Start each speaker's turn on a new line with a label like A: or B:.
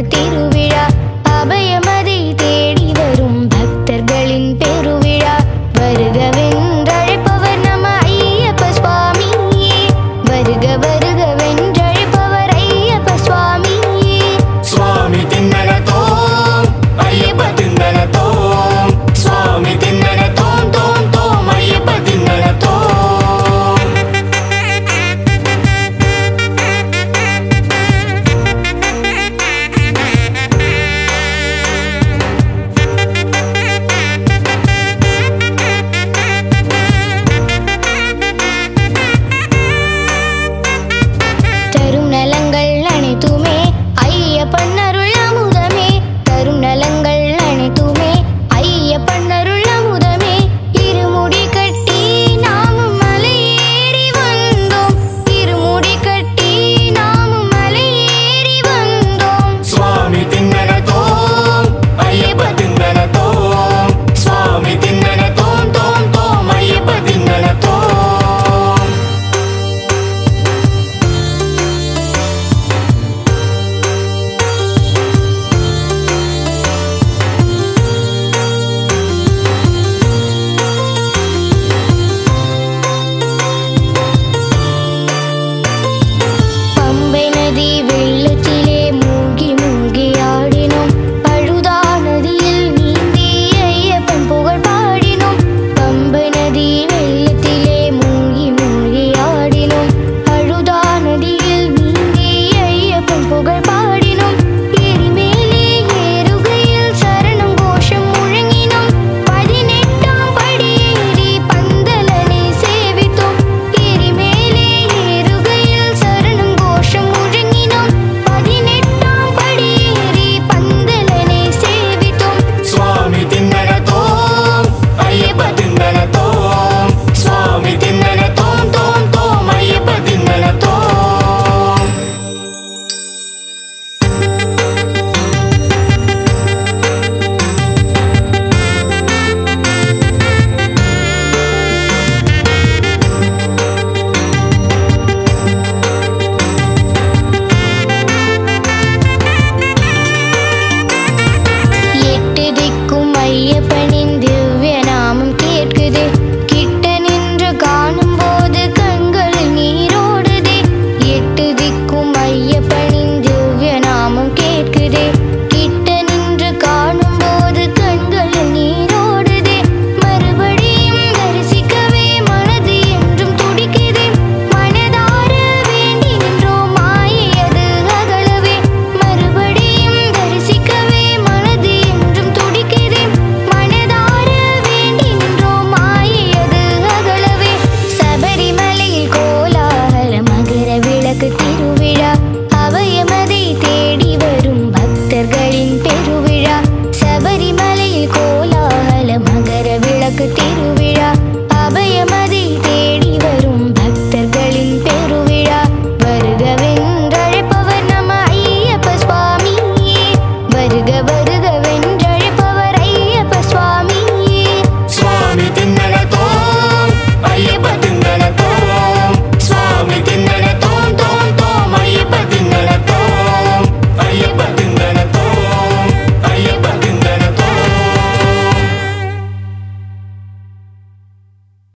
A: लगती